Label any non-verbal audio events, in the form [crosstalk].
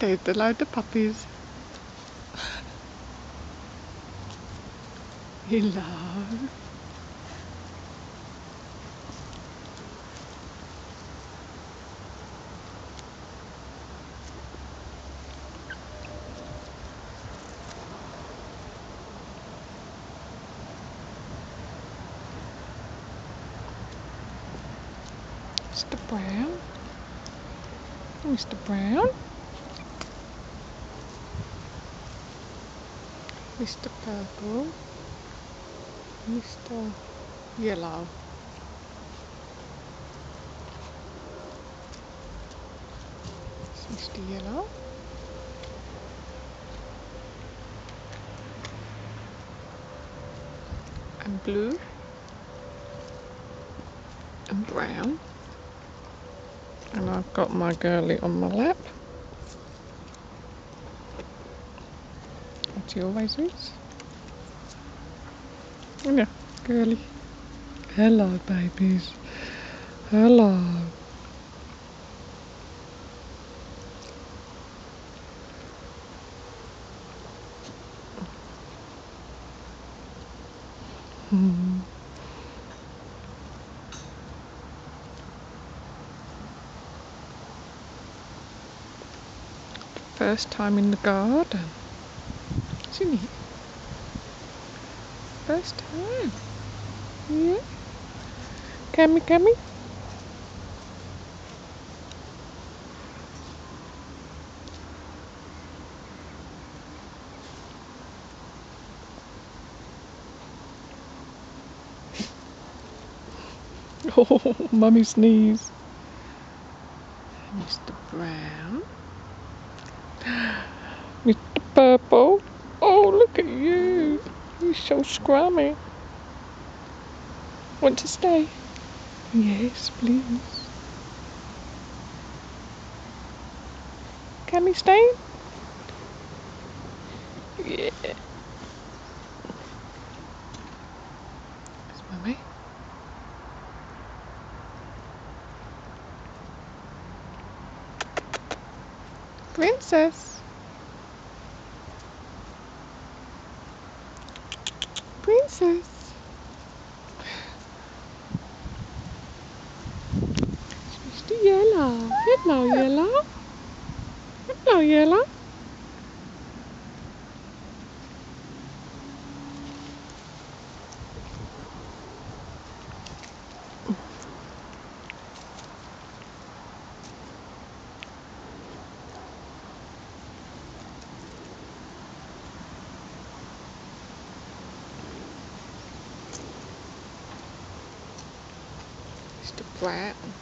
The load of puppies. Hello. Mr. Brown. Mr. Brown. Mr. Purple. Mr. Yellow. Mr. Yellow. And blue. And brown. And I've got my girly on my lap. As he always is. Yeah, girly. Hello, babies. Hello. Hmm. First time in the garden, isn't it? First time. Yeah. Cammy, Cammy. Oh, mummy sneeze. Mr. Brown. [gasps] Mr. Purple. You're so scrummy. Want to stay? Yes, please. Can we stay? Yeah. That's mummy. Princess. Princess. Mr. Yellow. Hello, Yellow. Mr. Brown.